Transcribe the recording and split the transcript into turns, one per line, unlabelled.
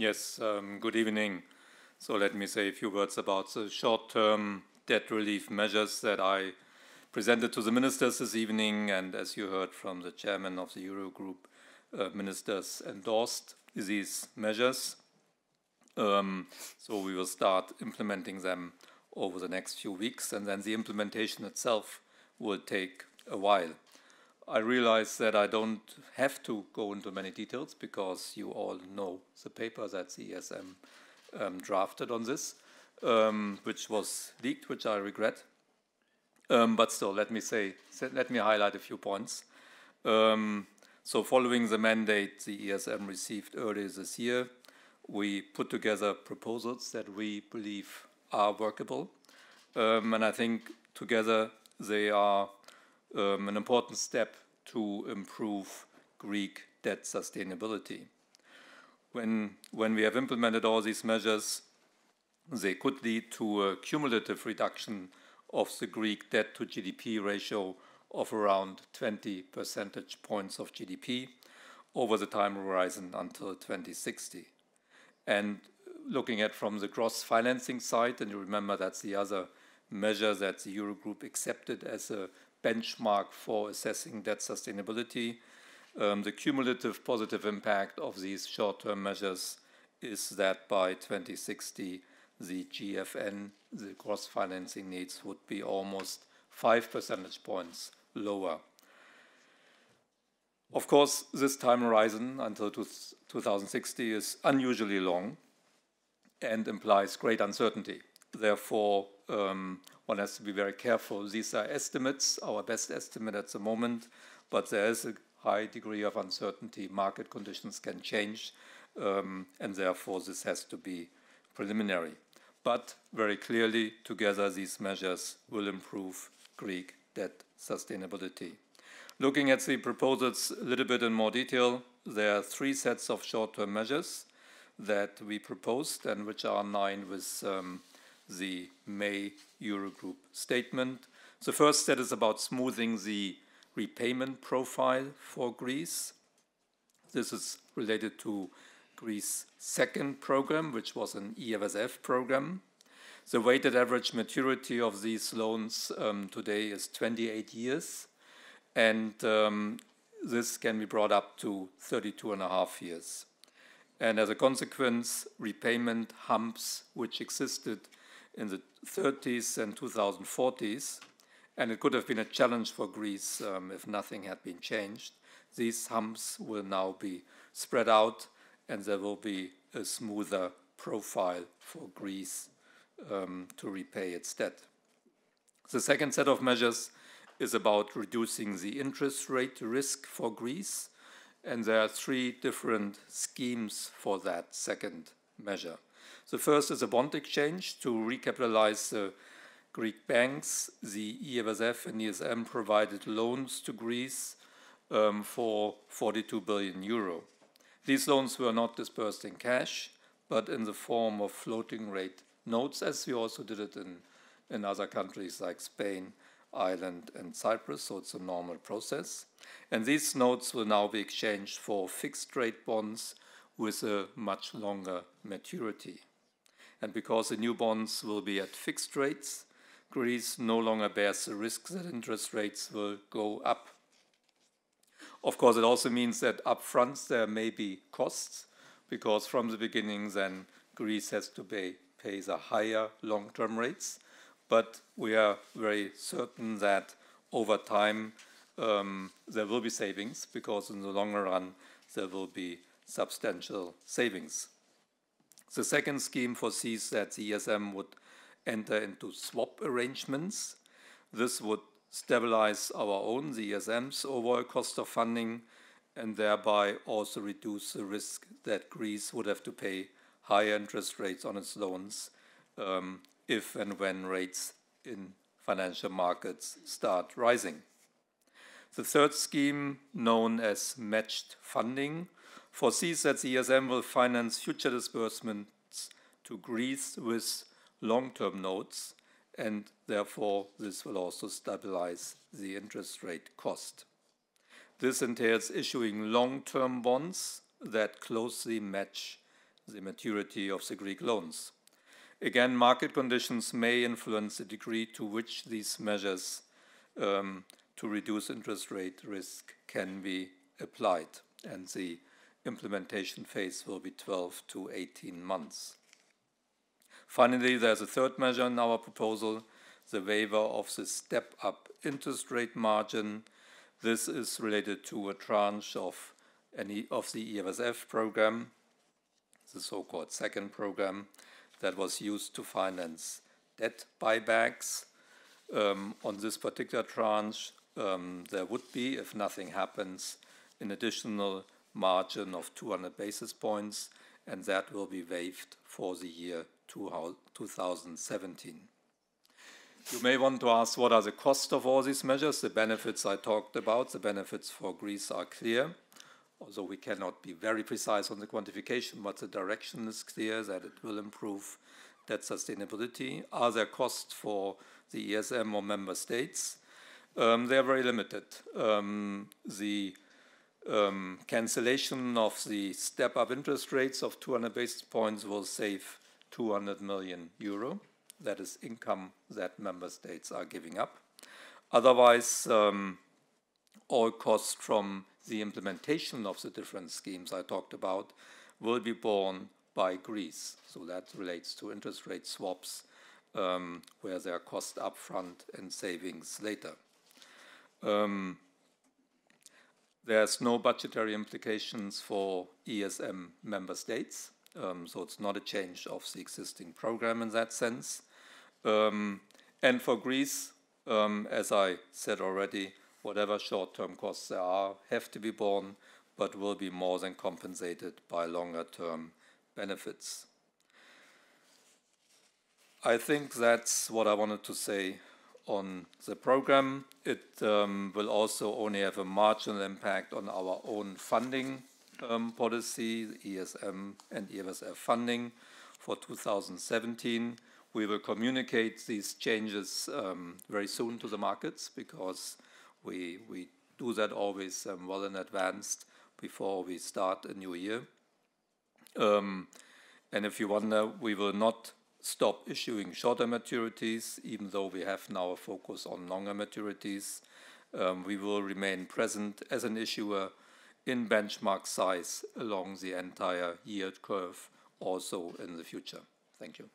Yes, um, good evening. So let me say a few words about the short-term debt relief measures that I presented to the ministers this evening, and as you heard from the chairman of the Eurogroup, uh, ministers endorsed these measures. Um, so we will start implementing them over the next few weeks, and then the implementation itself will take a while. I realize that I don't have to go into many details because you all know the paper that the ESM um, drafted on this, um, which was leaked, which I regret. Um, but still, let me say, let me highlight a few points. So following the mandate the ESM received earlier this year, we put together proposals that we believe are workable. And I think together they are an important step to improve Greek debt sustainability. When when we have implemented all these measures, they could lead to a cumulative reduction of the Greek debt to GDP ratio of around 20 percentage points of GDP over the time horizon until 2060. And Looking at from the gross financing side, and you remember that's the other measure that the Eurogroup accepted as a benchmark for assessing debt sustainability, um, the cumulative positive impact of these short-term measures is that by 2060, the GFN, the gross financing needs, would be almost 5 percentage points lower. Of course, this time horizon until 2060 is unusually long and implies great uncertainty. Therefore, Um, one has to be very careful. These are estimates, our best estimate at the moment, but there is a high degree of uncertainty. Market conditions can change, um, and therefore this has to be preliminary. But very clearly, together, these measures will improve Greek debt sustainability. Looking at the proposals a little bit in more detail, there are three sets of short-term measures that we proposed and which are in line with um, the May Eurogroup statement. The first set is about smoothing the repayment profile for Greece. This is related to Greece's second program, which was an EFSF program. The weighted average maturity of these loans um, today is 28 years, and um, this can be brought up to 32 and a half years. And as a consequence, repayment humps, which existed in the 30s and 2040s, and it could have been a challenge for Greece um, if nothing had been changed, these humps will now be spread out, and there will be a smoother profile for Greece um, to repay its debt. The second set of measures is about reducing the interest rate risk for Greece, and there are three different schemes for that second measure. The first is a bond exchange to recapitalize the Greek banks. The EFSF and ESM provided loans to Greece um, for 42 billion euro. These loans were not disbursed in cash, but in the form of floating rate notes, as we also did it in other countries like Spain, Ireland, and Cyprus, so it's a normal process. And these notes will now be exchanged for fixed-rate bonds with a much longer maturity. And because the new bonds will be at fixed rates, Greece no longer bears the risk that interest rates will go up. Of course, it also means that upfront there may be costs, because from the beginning, then Greece has to pay the higher long-term rates. But we are very certain that over time, um, there will be savings, because in the longer run, there will be substantial savings. The second scheme foresees that the ESM would enter into swap arrangements. This would stabilize our own, the ESM's, overall cost of funding, and thereby also reduce the risk that Greece would have to pay higher interest rates on its loans, um, if and when rates in financial markets start rising. The third scheme, known as matched funding, foresees that the ESM will finance future disbursements to Greece with long-term notes, and therefore, this will also stabilize the interest rate cost. This entails issuing long-term bonds that closely match the maturity of the Greek loans. Again, market conditions may influence the degree to which these measures um, to reduce interest rate risk can be applied, and the implementation phase will be 12 to 18 months. Finally, there's a third measure in our proposal, the waiver of the step-up interest rate margin. This is related to a tranche of, any, of the EFSF program, the so-called second program, that was used to finance debt buybacks. Um, on this particular tranche, um, there would be, if nothing happens, an additional margin of 200 basis points, and that will be waived for the year 2017. You may want to ask what are the costs of all these measures. The benefits I talked about, the benefits for Greece are clear, although we cannot be very precise on the quantification, but the direction is clear that it will improve debt sustainability. Are there costs for the ESM or member states? Um, they are very limited. Um, the um, cancellation of the step-up interest rates of 200 basis points will save 200 million euro. That is income that member states are giving up. Otherwise, um, all costs from the implementation of the different schemes I talked about will be borne by Greece. So that relates to interest rate swaps, um, where there are costs upfront and savings later. Um, there's no budgetary implications for ESM member states, um, so it's not a change of the existing program in that sense. Um, and for Greece, um, as I said already, whatever short-term costs there are have to be borne, but will be more than compensated by longer-term benefits. I think that's what I wanted to say on the program. It um, will also only have a marginal impact on our own funding um, policy, ESM and EFSF funding for 2017. We will communicate these changes um, very soon to the markets because we, we do that always well in advance before we start a new year. And if you wonder, we will not stop issuing shorter maturities, even though we have now a focus on longer maturities. Um, we will remain present as an issuer in benchmark size along the entire yield curve also in the future. Thank you.